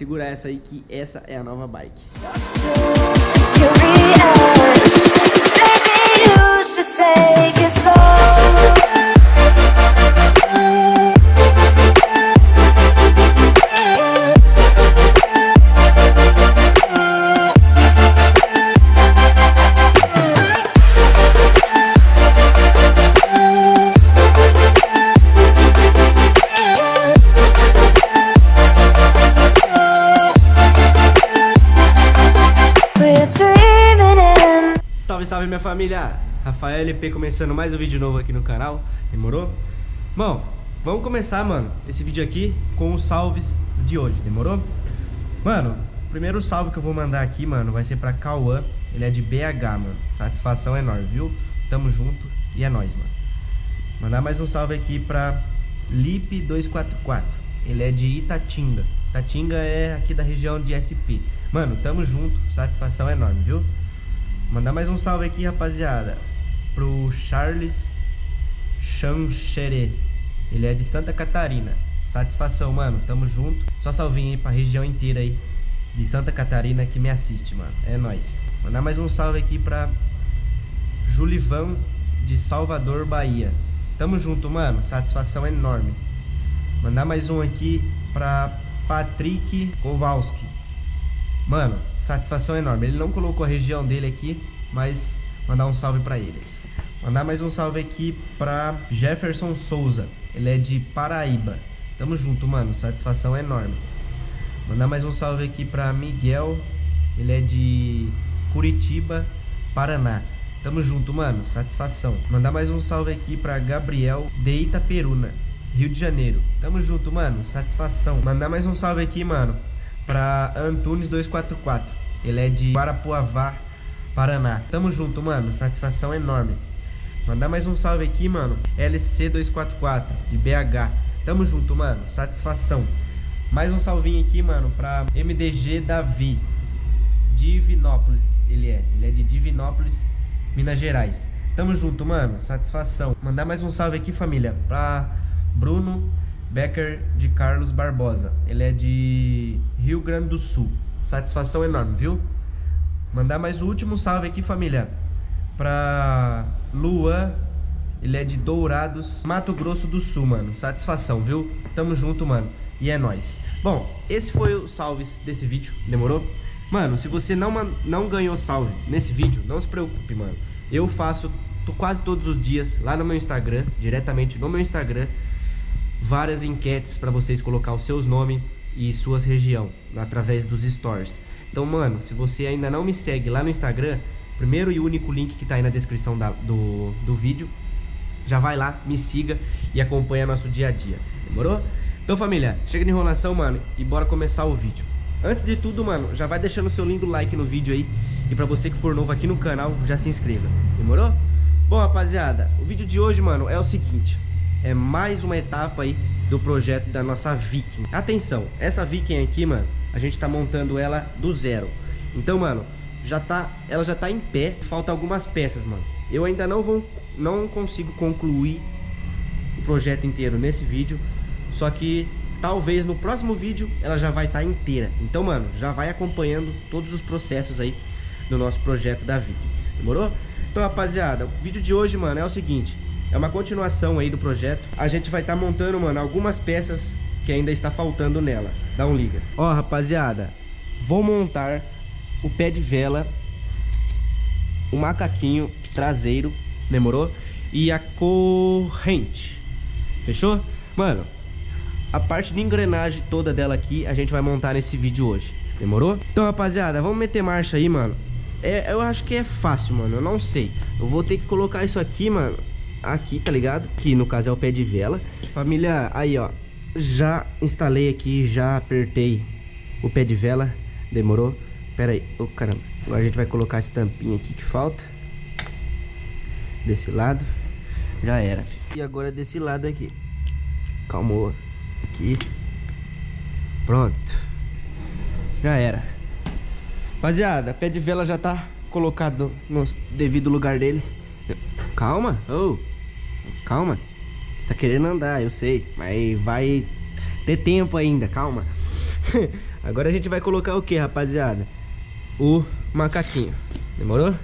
segura essa aí que essa é a nova bike. Salve, minha família! Rafael LP começando mais um vídeo novo aqui no canal, demorou? Bom, vamos começar, mano, esse vídeo aqui com os salves de hoje, demorou? Mano, o primeiro salve que eu vou mandar aqui, mano, vai ser pra Cauã, ele é de BH, mano, satisfação enorme, viu? Tamo junto e é nóis, mano. Mandar mais um salve aqui pra Lip244, ele é de Itatinga, Itatinga é aqui da região de SP. Mano, tamo junto, satisfação enorme, viu? Mandar mais um salve aqui, rapaziada, pro Charles Chancheré. Ele é de Santa Catarina. Satisfação, mano. Tamo junto. Só salvinho aí pra região inteira aí de Santa Catarina que me assiste, mano. É nóis. Mandar mais um salve aqui pra Julivão de Salvador, Bahia. Tamo junto, mano. Satisfação enorme. Mandar mais um aqui pra Patrick Kowalski. Mano, satisfação enorme. Ele não colocou a região dele aqui, mas mandar um salve pra ele. Mandar mais um salve aqui pra Jefferson Souza. Ele é de Paraíba. Tamo junto, mano. Satisfação enorme. Mandar mais um salve aqui pra Miguel. Ele é de Curitiba, Paraná. Tamo junto, mano. Satisfação. Mandar mais um salve aqui pra Gabriel de Itaperuna, Rio de Janeiro. Tamo junto, mano. Satisfação. Mandar mais um salve aqui, mano, pra Antunes 244. Ele é de Guarapuavá, Paraná. Tamo junto, mano. Satisfação enorme. Mandar mais um salve aqui, mano. LC244 de BH. Tamo junto, mano. Satisfação. Mais um salvinho aqui, mano, pra MDG Davi. Divinópolis, ele é. Ele é de Divinópolis, Minas Gerais. Tamo junto, mano. Satisfação. Mandar mais um salve aqui, família, pra Bruno Becker de Carlos Barbosa. Ele é de Rio Grande do Sul. Satisfação enorme, viu? Mandar mais o último salve aqui, família, pra Luan. Ele é de Dourados, Mato Grosso do Sul, mano. Satisfação, viu? Tamo junto, mano. E é nóis. Bom, esse foi o salves desse vídeo, demorou? Mano, se você não, não ganhou salve nesse vídeo, não se preocupe, mano. Eu faço quase todos os dias lá no meu Instagram, diretamente no meu Instagram, várias enquetes pra vocês colocar os seus nomes e suas região através dos stories. Então, mano, se você ainda não me segue lá no Instagram, primeiro e único link que tá aí na descrição da- do, do vídeo, já vai lá, me siga e acompanha nosso dia a dia. Demorou? Então, família, chega de enrolação, mano, e bora começar o vídeo. Antes de tudo, mano, já vai deixando o seu lindo like no vídeo aí. E pra você que for novo aqui no canal, já se inscreva. Demorou? Bom, rapaziada, o vídeo de hoje, mano, é o seguinte. É mais uma etapa aí do projeto da nossa Viking. Atenção, essa Viking aqui, mano, a gente tá montando ela do zero. Então, mano, já tá, ela já tá em pé. Falta algumas peças, mano. Eu ainda não vou, não consigo concluir o projeto inteiro nesse vídeo. Só que talvez no próximo vídeo ela já vai estar inteira. Então, mano, já vai acompanhando todos os processos aí do nosso projeto da Viking. Demorou? Então, rapaziada, o vídeo de hoje, mano, é o seguinte. É uma continuação aí do projeto. A gente vai estar montando, mano, algumas peças que ainda está faltando nela. Dá um liga. Ó, rapaziada, vou montar o pé de vela o macaquinho traseiro, demorou? E a corrente. Fechou? Mano, a parte de engrenagem toda dela aqui a gente vai montar nesse vídeo hoje. Demorou? Então, rapaziada, vamos meter marcha aí, mano. É, eu acho que é fácil, mano. Eu não sei. Eu vou ter que colocar isso aqui, mano. Aqui, tá ligado? Que no caso é o pé de vela. Família, aí, ó. Já instalei aqui, já apertei o pé de vela. Demorou? Pera aí. Ô, caramba. Agora a gente vai colocar essa tampinha aqui que falta. Desse lado. Já era, filho. E agora desse lado aqui. Calmou. Aqui. Pronto. Já era. Rapaziada, pé de vela já tá colocado no devido lugar dele. Calma. Oh. Calma. Você tá querendo andar, eu sei. Mas vai ter tempo ainda, calma. Agora a gente vai colocar o que, rapaziada? O macaquinho. Demorou?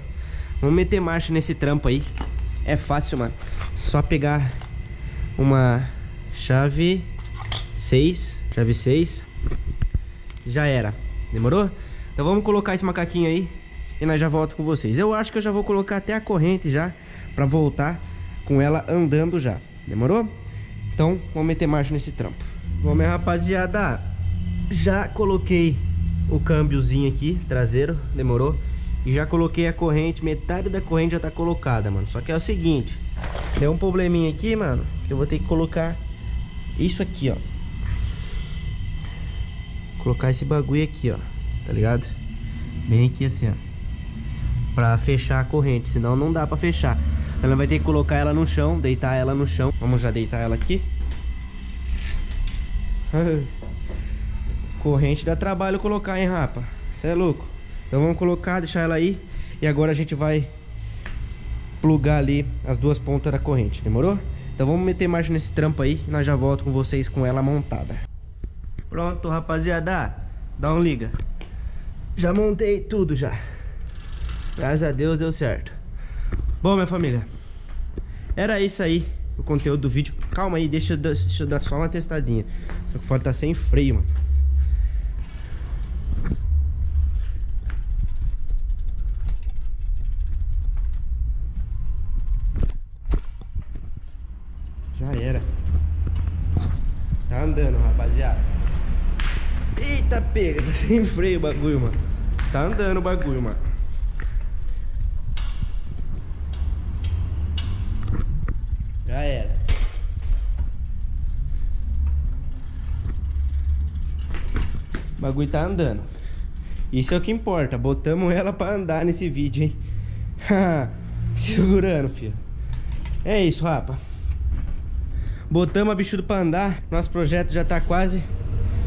Vamos meter marcha nesse trampo aí. É fácil, mano. Só pegar uma chave 6. Chave 6. Já era. Demorou? Então vamos colocar esse macaquinho aí e nós já volto com vocês. Eu acho que eu já vou colocar até a corrente já pra voltar com ela andando já. Demorou? Então vamos meter marcha nesse trampo. Bom, minha rapaziada, já coloquei o câmbiozinho aqui, traseiro, demorou? E já coloquei a corrente, metade da corrente já tá colocada, mano. Só que é o seguinte, deu um probleminha aqui, mano, que eu vou ter que colocar isso aqui, ó. Colocar esse bagulho aqui, ó, tá ligado? Bem aqui assim, ó. Pra fechar a corrente, senão não dá pra fechar. Ela vai ter que colocar ela no chão, deitar ela no chão. Vamos já deitar ela aqui. Corrente dá trabalho colocar, hein, rapa? Você é louco. Então vamos colocar, deixar ela aí. E agora a gente vai plugar ali as duas pontas da corrente, demorou? Então vamos meter marcha nesse trampo aí e nós já volto com vocês com ela montada. Pronto, rapaziada. Dá um liga. Já montei tudo já. Graças a Deus deu certo. Bom, minha família. Era isso aí, o conteúdo do vídeo. Calma aí, deixa eu, dar, deixa eu dar só uma testadinha. Só que fora tá sem freio, mano. Já era. Tá andando, rapaziada. Eita, pega, tá sem freio o bagulho, mano. Tá andando o bagulho, mano. Já era. O bagulho tá andando. Isso é o que importa. Botamos ela pra andar nesse vídeo, hein? Segurando, filho. É isso, rapa. Botamos a bichudo pra andar. Nosso projeto já tá quase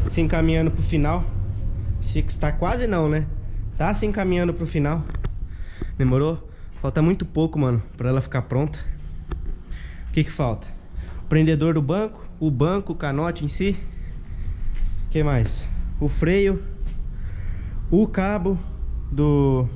se encaminhando pro final. Se está quase não, né? Tá se encaminhando pro final. Demorou? Falta muito pouco, mano, pra ela ficar pronta. O que que falta? O prendedor do banco, o banco, o canote em si. O que mais? O freio, o cabo do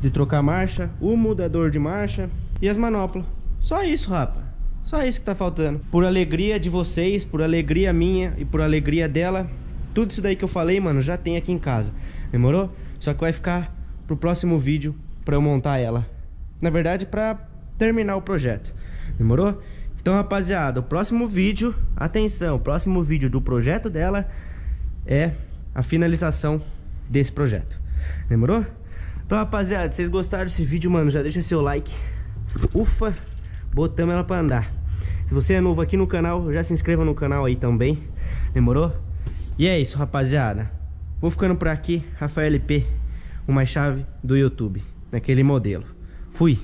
de trocar marcha, o mudador de marcha e as manoplas. Só isso, rapa. Só isso que tá faltando. Por alegria de vocês, por alegria minha e por alegria dela, tudo isso daí que eu falei, mano, já tem aqui em casa. Demorou? Só que vai ficar pro próximo vídeo pra eu montar ela. Na verdade, pra terminar o projeto. Demorou? Então, rapaziada, o próximo vídeo, atenção, o próximo vídeo do projeto dela é a finalização desse projeto. Demorou? Então, rapaziada, vocês gostaram desse vídeo, mano, já deixa seu like. Ufa, botamos ela pra andar. Se você é novo aqui no canal, já se inscreva no canal aí também. Demorou? E é isso, rapaziada. Vou ficando por aqui, Rafael LP, uma chave do YouTube, naquele modelo. Fui!